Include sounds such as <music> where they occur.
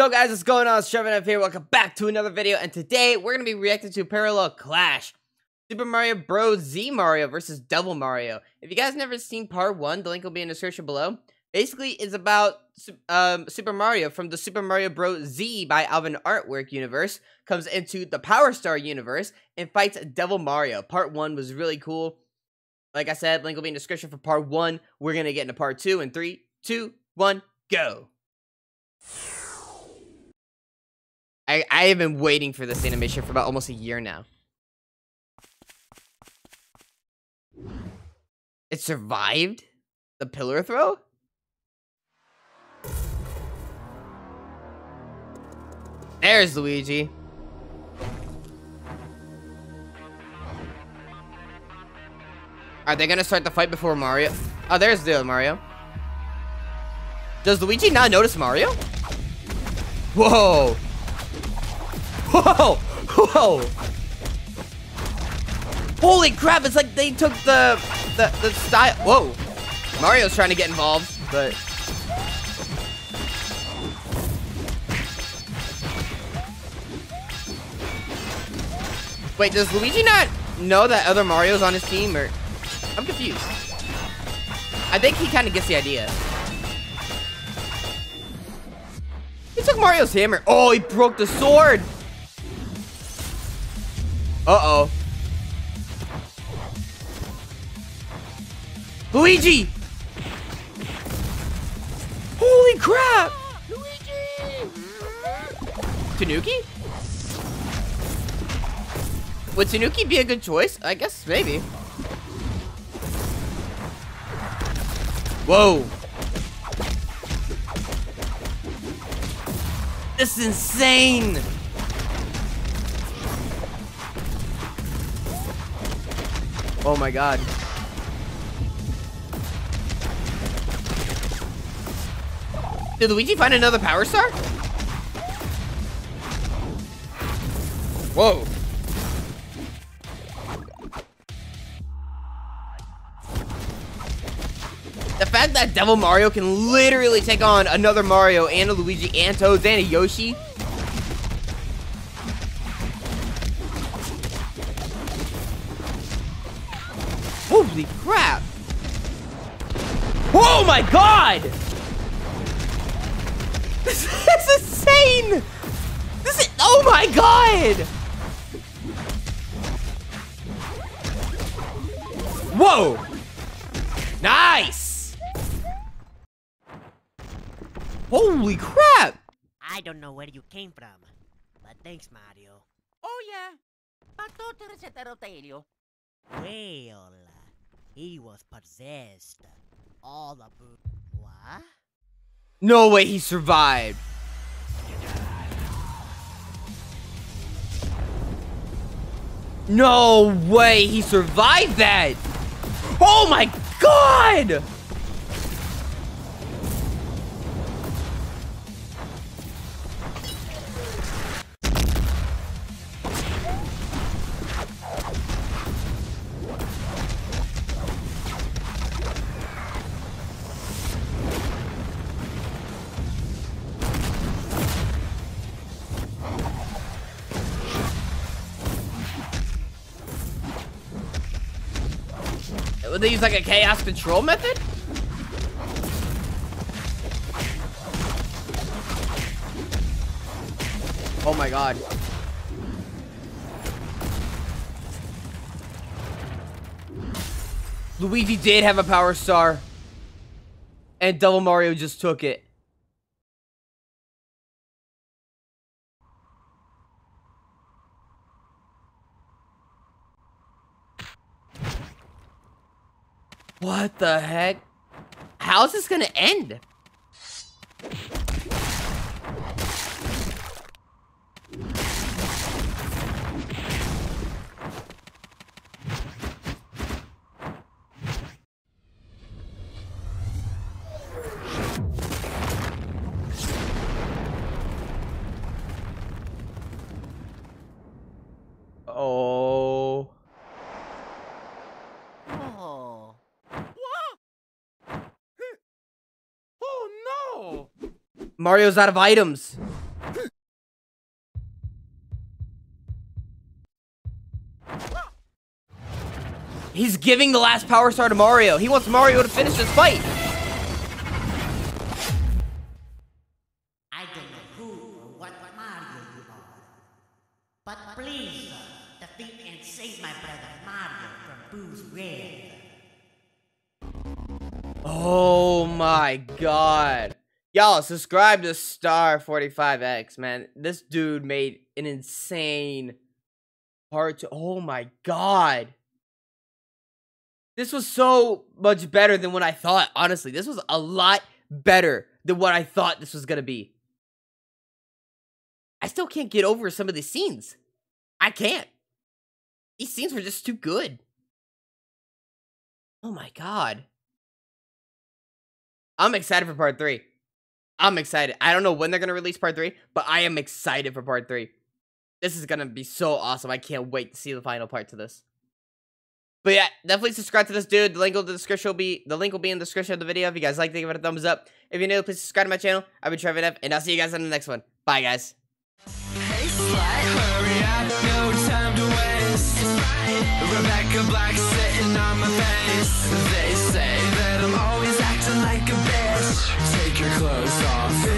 Yo guys, what's going on? It's Trevin F here. Welcome back to another video. And today we're gonna be reacting to Parallel Clash. Super Mario Bros. Z Mario versus Devil Mario. If you guys never seen part one, the link will be in the description below. Basically, it's about um, Super Mario from the Super Mario Bros. Z by Alvin Earthworm universe comes into the Power Star universe and fights Devil Mario. Part one was really cool. Like I said, link will be in the description for part one. We're gonna get into part two in three, two, one, go. I, I have been waiting for this animation for about almost a year now. It survived the pillar throw? There's Luigi. Are they gonna start the fight before Mario? Oh, there's the Mario. Does Luigi not notice Mario? Whoa! Whoa! Whoa! Holy crap, it's like they took the, the, the style. Whoa. Mario's trying to get involved, but. Wait, does Luigi not know that other Mario's on his team, or? I'm confused. I think he kind of gets the idea. He took Mario's hammer. Oh, he broke the sword. Uh-oh. Luigi! Holy crap! Luigi! Tanuki? Would Tanuki be a good choice? I guess maybe. Whoa. This is insane! Oh my god. Did Luigi find another power star? Whoa. The fact that Devil Mario can literally take on another Mario and a Luigi and Toads and a Yoshi crap! Oh my god! <laughs> This is insane! This is- Oh my god! Whoa! Nice! Holy crap! I don't know where you came from, but thanks, Mario. Oh yeah, patotero sa tarotelio. Well, he was possessed. All the What? No way he survived. No way he survived that. Oh my god! Would they use like a chaos control method? Oh my god. Luigi did have a power star. And Devil Mario just took it. What the heck? How's this gonna end? Oh. Mario's out of items. He's giving the last power star to Mario. He wants Mario to finish this fight. I don't know who or what Mario you are, but please uh, defeat and save my brother Mario from Boo's grave. Oh my god. Y'all, subscribe two Star45X, man. This dude made an insane part to. Oh my god. This was so much better than what I thought, honestly. This was a lot better than what I thought this was gonna be. I still can't get over some of these scenes. I can't. These scenes were just too good. Oh my god. I'm excited for part three. I'm excited. I don't know when they're gonna release part three, but I am excited for part three. This is gonna be so awesome. I can't wait to see the final part to this. But yeah, definitely subscribe to this dude. The link will the description will be the link will be in the description of the video. If you guys like, it, give it a thumbs up. If you're new, please subscribe to my channel. I've been Trevin F, and I'll see you guys on the next one. Bye, guys. Hey, slut, hurry up, no time to waste. Rebecca Black sitting on my face. They say that I'm always acting like a bitch closed off.